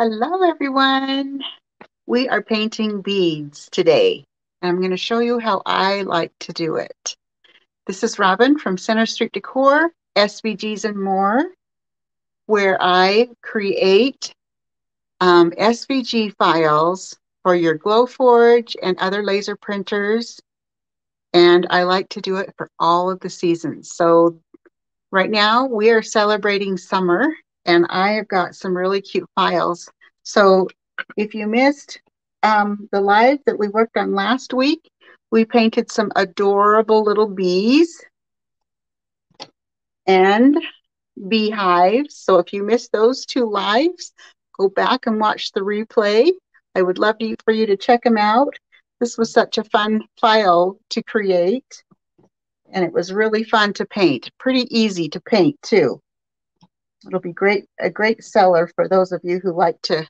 Hello, everyone. We are painting beads today. And I'm going to show you how I like to do it. This is Robin from Center Street Decor, SVGs and more, where I create um, SVG files for your Glowforge and other laser printers. And I like to do it for all of the seasons. So right now we are celebrating summer and I have got some really cute files. So if you missed um, the live that we worked on last week, we painted some adorable little bees and beehives. So if you missed those two lives, go back and watch the replay. I would love to, for you to check them out. This was such a fun file to create and it was really fun to paint. Pretty easy to paint too. It'll be great a great seller for those of you who like to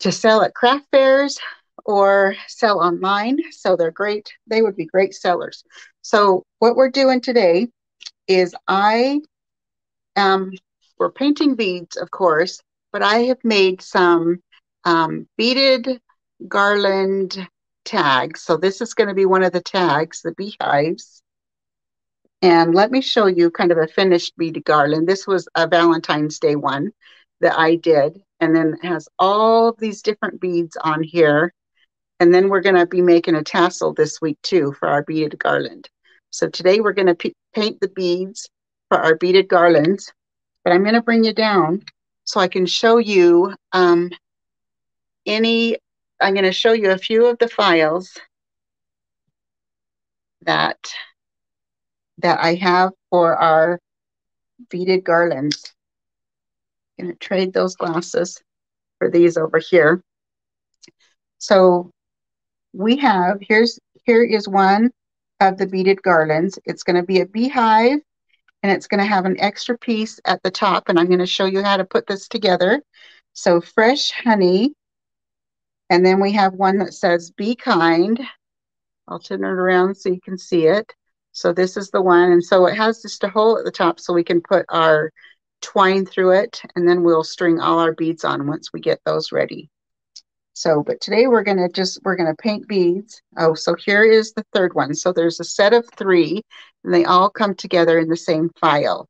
to sell at craft fairs or sell online. So they're great. They would be great sellers. So what we're doing today is I um we're painting beads, of course, but I have made some um, beaded garland tags. So this is going to be one of the tags, the beehives. And let me show you kind of a finished beaded garland. This was a Valentine's Day one that I did. And then it has all these different beads on here. And then we're going to be making a tassel this week too for our beaded garland. So today we're going to paint the beads for our beaded garlands. But I'm going to bring you down so I can show you um, any, I'm going to show you a few of the files that that I have for our beaded garlands. I'm going to trade those glasses for these over here. So we have, here's, here is one of the beaded garlands. It's going to be a beehive and it's going to have an extra piece at the top and I'm going to show you how to put this together. So fresh honey and then we have one that says be kind. I'll turn it around so you can see it. So this is the one. And so it has just a hole at the top so we can put our twine through it and then we'll string all our beads on once we get those ready. So, but today we're going to just, we're going to paint beads. Oh, so here is the third one. So there's a set of three and they all come together in the same file.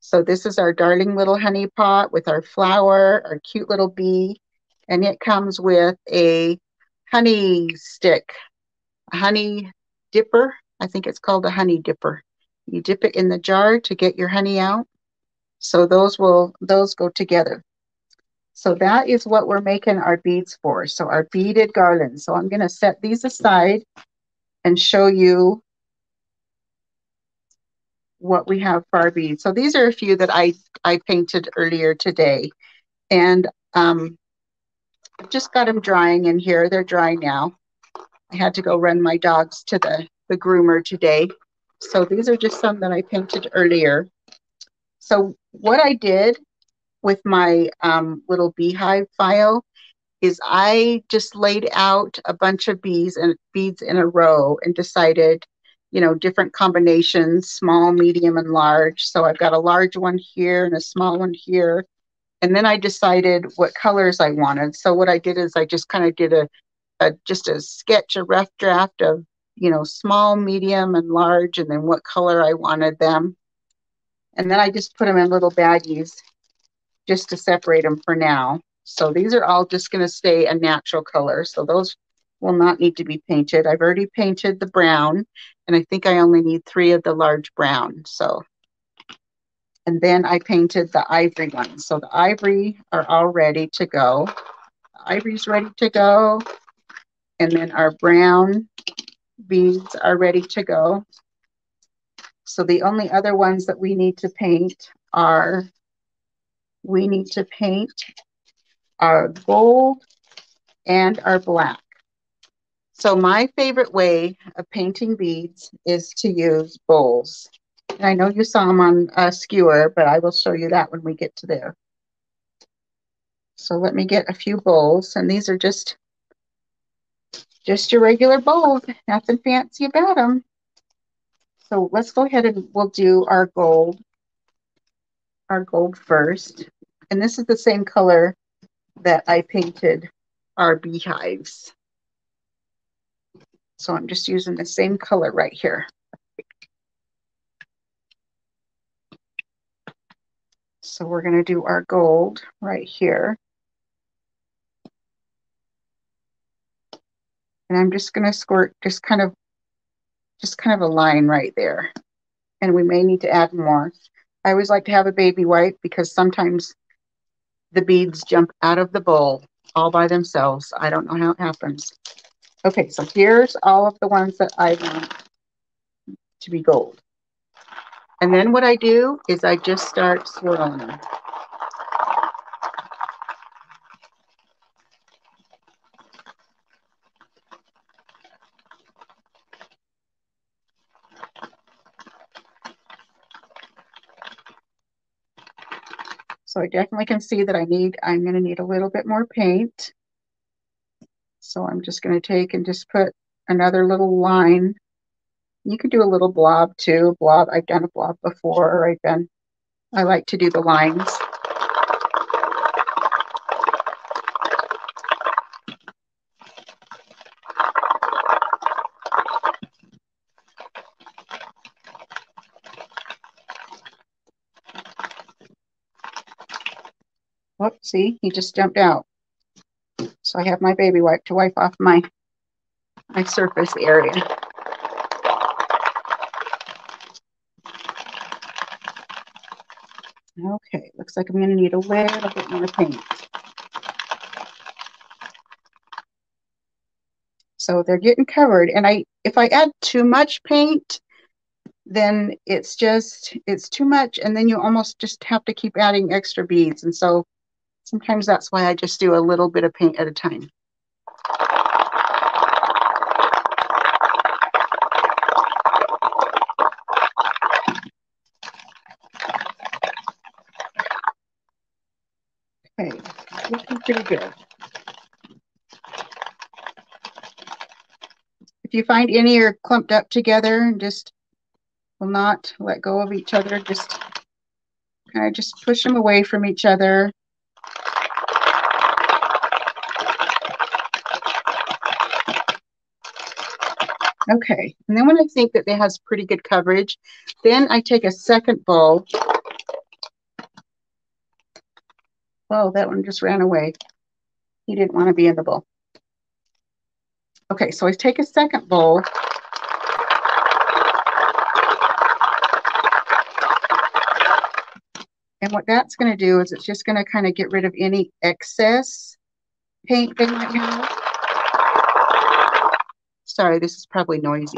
So this is our darling little honey pot with our flower, our cute little bee, and it comes with a honey stick, a honey dipper, I think it's called a honey dipper. You dip it in the jar to get your honey out. So those will those go together. So that is what we're making our beads for. So our beaded garlands. So I'm going to set these aside and show you what we have for our beads. So these are a few that I, I painted earlier today. And um, I've just got them drying in here. They're dry now. I had to go run my dogs to the the groomer today. So these are just some that I painted earlier. So what I did with my um, little beehive file is I just laid out a bunch of bees and beads in a row and decided, you know, different combinations, small, medium, and large. So I've got a large one here and a small one here. And then I decided what colors I wanted. So what I did is I just kind of did a, a just a sketch, a rough draft of you know, small, medium, and large, and then what color I wanted them. And then I just put them in little baggies just to separate them for now. So these are all just going to stay a natural color. So those will not need to be painted. I've already painted the brown, and I think I only need three of the large brown. So, and then I painted the ivory ones. So the ivory are all ready to go. The ivory's ready to go. And then our brown beads are ready to go. So the only other ones that we need to paint are, we need to paint our gold and our black. So my favorite way of painting beads is to use bowls. And I know you saw them on a skewer, but I will show you that when we get to there. So let me get a few bowls, and these are just just your regular bulb, nothing fancy about them. So let's go ahead and we'll do our gold, our gold first. And this is the same color that I painted our beehives. So I'm just using the same color right here. So we're going to do our gold right here. And I'm just going to squirt just kind of just kind of a line right there. And we may need to add more. I always like to have a baby wipe because sometimes the beads jump out of the bowl all by themselves. I don't know how it happens. Okay, so here's all of the ones that I want to be gold. And then what I do is I just start swirling them. So I definitely can see that I need, I'm going to need a little bit more paint. So I'm just going to take and just put another little line. You could do a little blob too. Blob, I've done a blob before. I've done, I like to do the lines. Oh, see, he just jumped out. So I have my baby wipe to wipe off my, my surface area. Okay, looks like I'm going to need a little bit more paint. So they're getting covered. And I, if I add too much paint, then it's just, it's too much. And then you almost just have to keep adding extra beads. And so Sometimes that's why I just do a little bit of paint at a time. Okay, looking pretty good. If you find any are clumped up together and just will not let go of each other, just kind of just push them away from each other. Okay, and then when I think that it has pretty good coverage, then I take a second bowl. Oh, that one just ran away. He didn't want to be in the bowl. Okay, so I take a second bowl. And what that's going to do is it's just going to kind of get rid of any excess paint they might have. Sorry, this is probably noisy.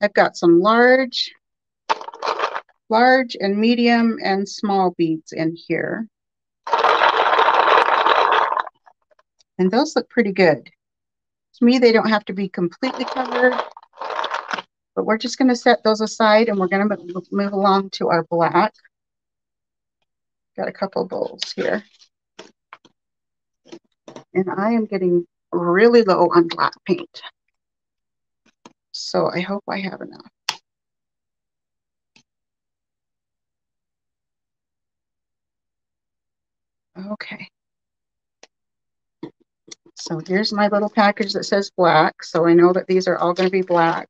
I've got some large, large and medium and small beads in here. And those look pretty good. To me, they don't have to be completely covered, but we're just going to set those aside and we're going to move along to our black. Got a couple bowls here. And I am getting really low on black paint. So I hope I have enough. Okay. So here's my little package that says black. So I know that these are all going to be black.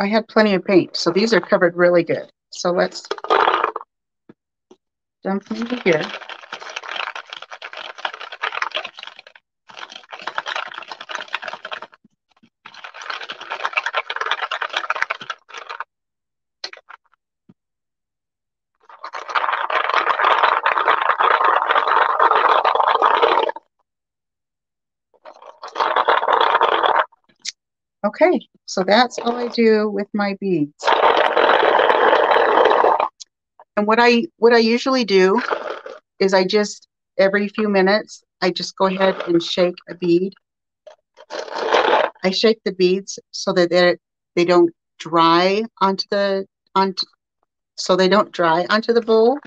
I had plenty of paint. So these are covered really good. So let's dump into here. So that's all I do with my beads. And what I what I usually do is I just every few minutes I just go ahead and shake a bead. I shake the beads so that they they don't dry onto the onto so they don't dry onto the bowl.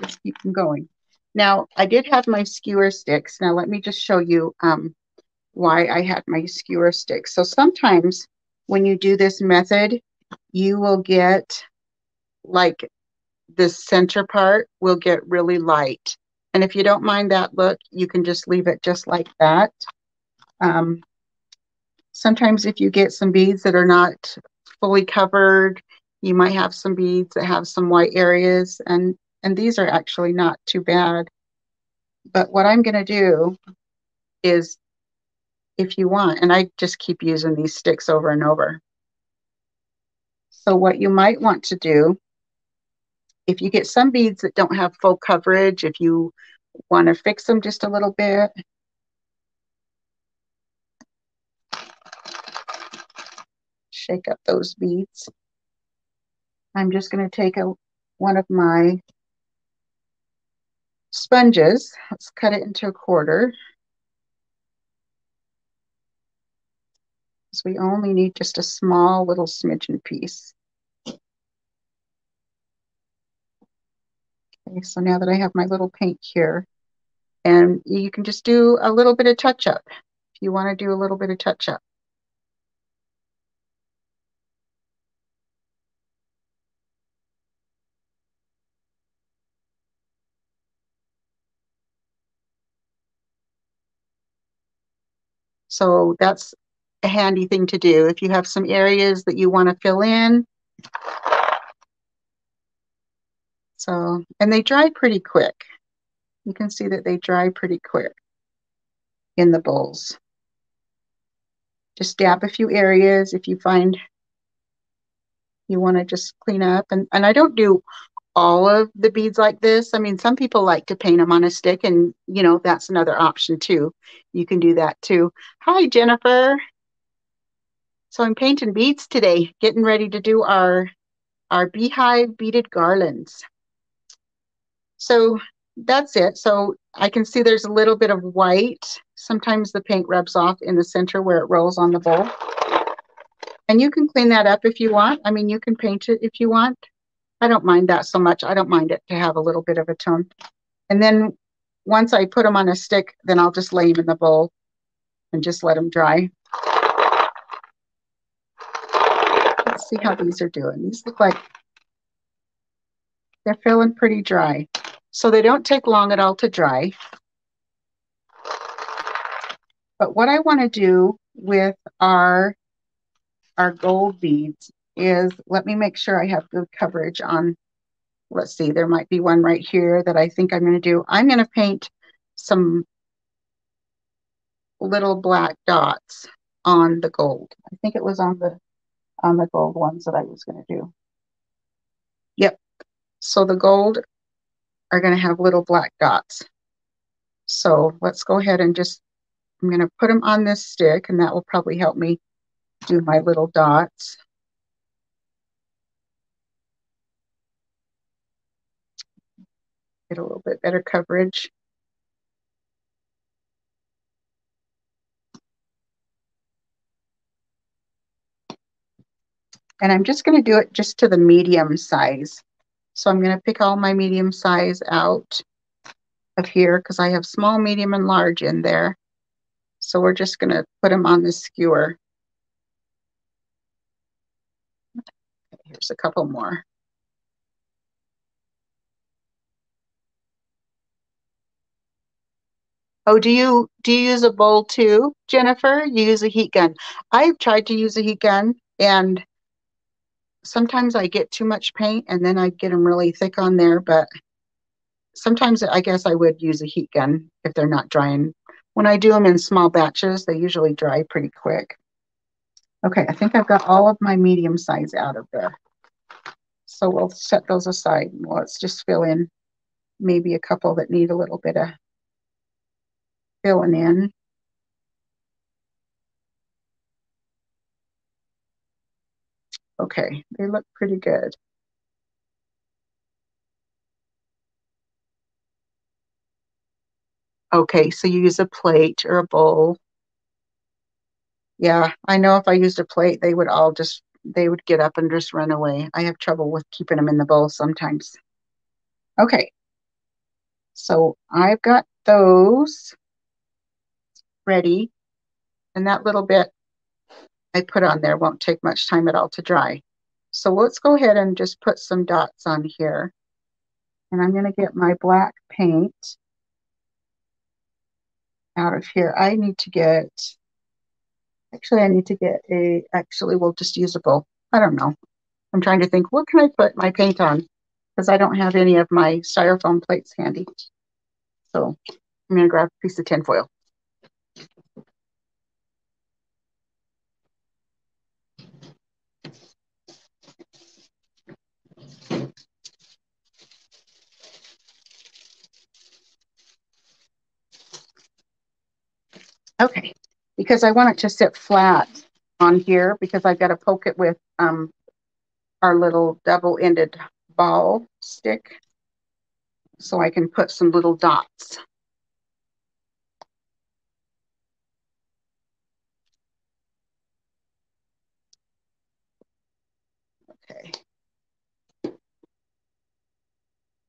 Just keep them going. Now, I did have my skewer sticks. Now, let me just show you um, why I had my skewer sticks. So sometimes when you do this method, you will get like the center part will get really light. And if you don't mind that look, you can just leave it just like that. Um, sometimes if you get some beads that are not fully covered, you might have some beads that have some white areas and and these are actually not too bad. But what I'm going to do is, if you want, and I just keep using these sticks over and over. So what you might want to do, if you get some beads that don't have full coverage, if you want to fix them just a little bit, shake up those beads. I'm just going to take a, one of my sponges. Let's cut it into a quarter. So we only need just a small little smidgen piece. Okay, so now that I have my little paint here, and you can just do a little bit of touch up if you want to do a little bit of touch up. So that's a handy thing to do. If you have some areas that you want to fill in. So, and they dry pretty quick. You can see that they dry pretty quick in the bowls. Just dab a few areas if you find you want to just clean up. And, and I don't do all of the beads like this. I mean, some people like to paint them on a stick, and you know, that's another option too. You can do that too. Hi, Jennifer. So I'm painting beads today, getting ready to do our our beehive beaded garlands. So that's it. So I can see there's a little bit of white. Sometimes the paint rubs off in the center where it rolls on the bowl. And you can clean that up if you want. I mean, you can paint it if you want. I don't mind that so much. I don't mind it to have a little bit of a tone. And then once I put them on a stick, then I'll just lay them in the bowl and just let them dry. Let's see how these are doing. These look like they're feeling pretty dry. So they don't take long at all to dry. But what I want to do with our, our gold beads is let me make sure I have good coverage on, let's see, there might be one right here that I think I'm going to do. I'm going to paint some little black dots on the gold. I think it was on the on the gold ones that I was going to do. Yep. So the gold are going to have little black dots. So let's go ahead and just, I'm going to put them on this stick and that will probably help me do my little dots. Get a little bit better coverage. And I'm just going to do it just to the medium size. So I'm going to pick all my medium size out of here because I have small, medium, and large in there. So we're just going to put them on the skewer. Here's a couple more. Oh, do you do you use a bowl too, Jennifer? You use a heat gun. I've tried to use a heat gun and sometimes I get too much paint and then I get them really thick on there, but sometimes I guess I would use a heat gun if they're not drying. When I do them in small batches, they usually dry pretty quick. Okay, I think I've got all of my medium size out of there. So we'll set those aside let's just fill in maybe a couple that need a little bit of filling in. Okay, they look pretty good. Okay, so you use a plate or a bowl. Yeah, I know if I used a plate, they would all just, they would get up and just run away. I have trouble with keeping them in the bowl sometimes. Okay, so I've got those ready. And that little bit I put on there won't take much time at all to dry. So let's go ahead and just put some dots on here. And I'm going to get my black paint out of here. I need to get, actually I need to get a, actually we'll just use a bowl. I don't know. I'm trying to think, what can I put my paint on? Because I don't have any of my styrofoam plates handy. So I'm going to grab a piece of tinfoil. Okay, because I want it to sit flat on here because I've got to poke it with um, our little double-ended ball stick so I can put some little dots. Okay.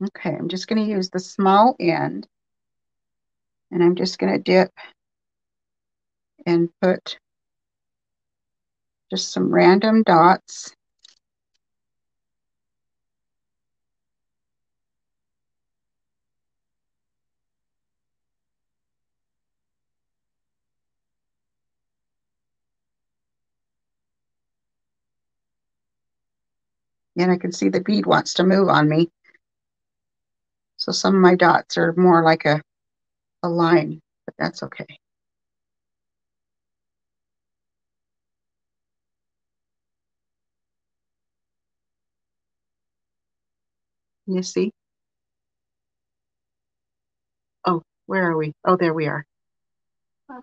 Okay, I'm just going to use the small end and I'm just going to dip and put just some random dots. And I can see the bead wants to move on me. So some of my dots are more like a, a line, but that's okay. You see? Oh, where are we? Oh, there we are.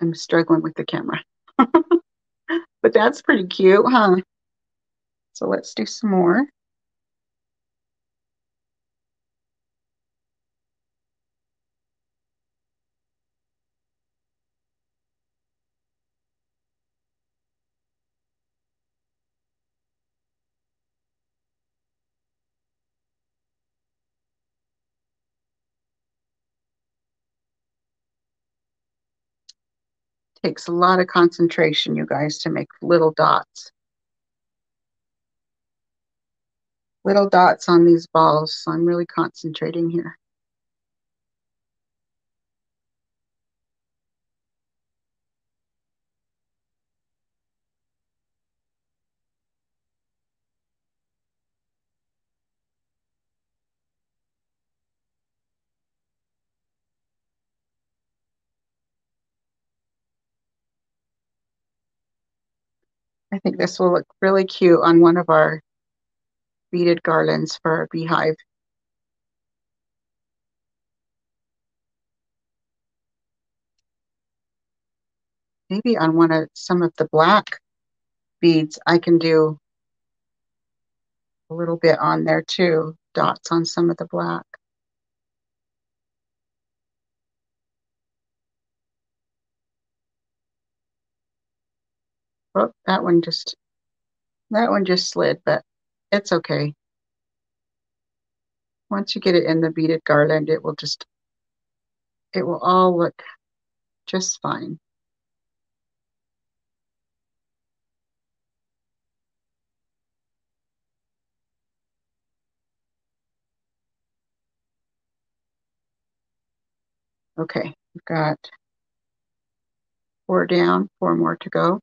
I'm struggling with the camera. but that's pretty cute, huh? So let's do some more. Takes a lot of concentration, you guys, to make little dots. Little dots on these balls, so I'm really concentrating here. I think this will look really cute on one of our beaded garlands for our beehive. Maybe on one of some of the black beads, I can do a little bit on there too, dots on some of the black. Oh, that one just, that one just slid, but it's okay. Once you get it in the beaded garland, it will just, it will all look just fine. Okay, we've got four down, four more to go.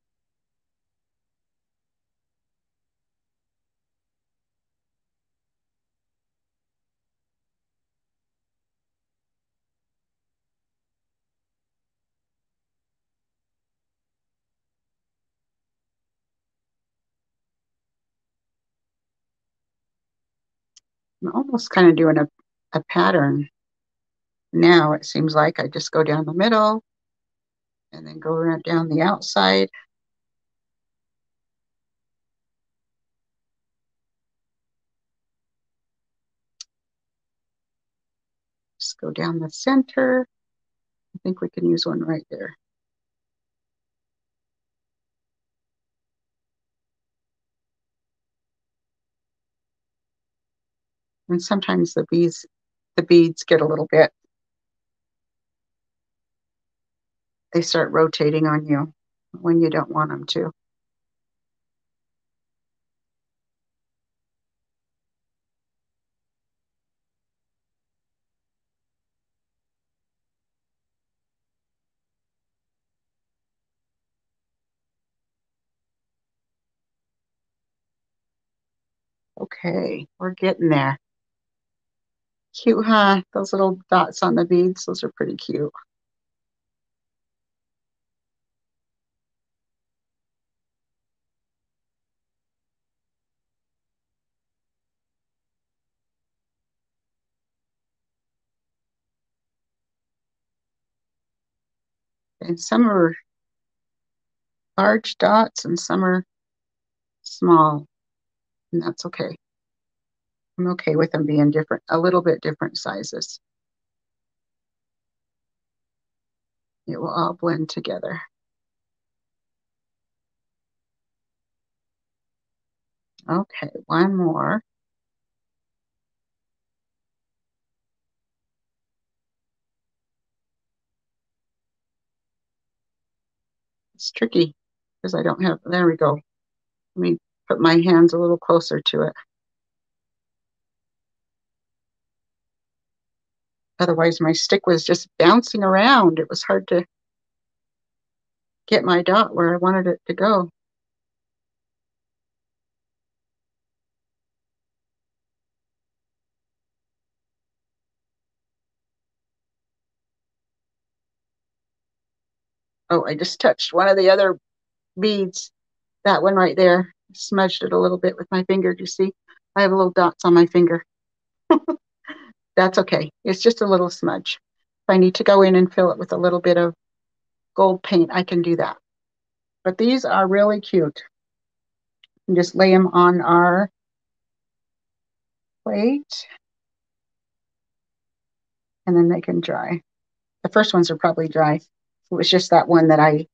I'm almost kind of doing a, a pattern now. It seems like I just go down the middle And then go around down the outside. Just go down the center. I think we can use one right there. And sometimes the bees, the beads get a little bit, they start rotating on you when you don't want them to. Okay, we're getting there. Cute, huh? Those little dots on the beads, those are pretty cute. And some are large dots and some are small, and that's okay. I'm okay with them being different, a little bit different sizes. It will all blend together. Okay, one more. It's tricky because I don't have, there we go. Let me put my hands a little closer to it. Otherwise, my stick was just bouncing around. It was hard to get my dot where I wanted it to go. Oh, I just touched one of the other beads. That one right there. Smudged it a little bit with my finger. Do you see? I have little dots on my finger. That's okay. It's just a little smudge. If I need to go in and fill it with a little bit of gold paint, I can do that. But these are really cute. And just lay them on our plate. And then they can dry. The first ones are probably dry. It was just that one that I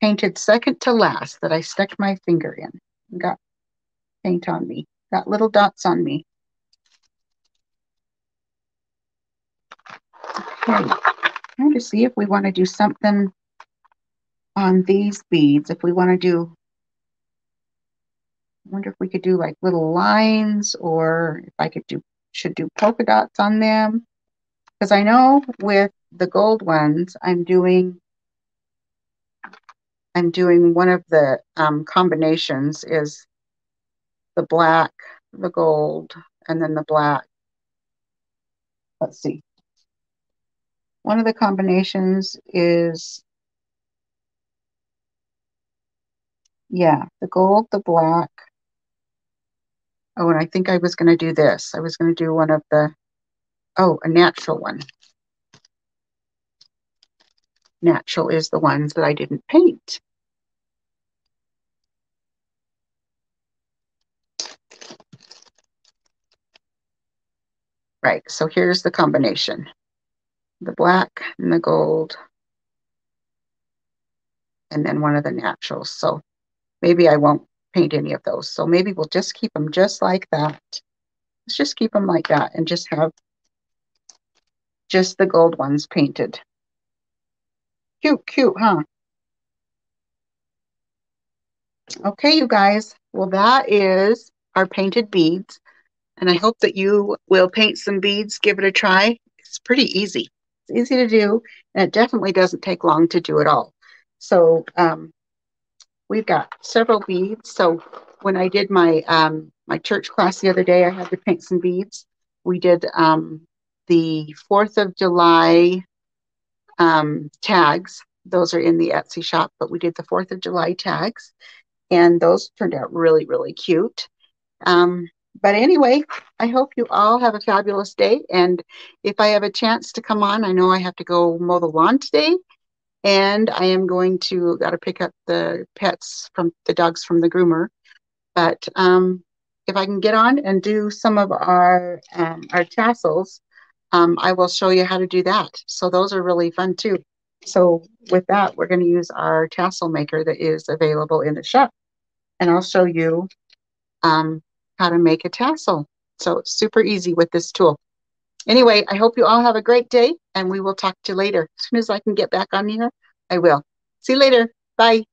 painted second to last that I stuck my finger in and got paint on me. Got little dots on me. Okay, trying to see if we want to do something on these beads. If we want to do, I wonder if we could do like little lines or if I could do, should do polka dots on them. Because I know with the gold ones, I'm doing, I'm doing one of the um, combinations is the black, the gold, and then the black. Let's see. One of the combinations is, yeah, the gold, the black. Oh, and I think I was going to do this. I was going to do one of the, oh, a natural one. Natural is the ones that I didn't paint. Right, so here's the combination the black and the gold, and then one of the naturals. So maybe I won't paint any of those. So maybe we'll just keep them just like that. Let's just keep them like that and just have just the gold ones painted. Cute, cute, huh? Okay, you guys. Well, that is our painted beads. And I hope that you will paint some beads, give it a try. It's pretty easy. It's easy to do, and it definitely doesn't take long to do it all. So um, we've got several beads. So when I did my um, my church class the other day, I had to paint some beads. We did um, the Fourth of July um, tags. Those are in the Etsy shop, but we did the Fourth of July tags, and those turned out really, really cute. Um, but anyway, I hope you all have a fabulous day. And if I have a chance to come on, I know I have to go mow the lawn today. And I am going to, got to pick up the pets from the dogs from the groomer. But um, if I can get on and do some of our, um, our tassels, um, I will show you how to do that. So those are really fun too. So with that, we're going to use our tassel maker that is available in the shop. And I'll show you um, how to make a tassel. So super easy with this tool. Anyway, I hope you all have a great day and we will talk to you later. As soon as I can get back on here, I will. See you later. Bye.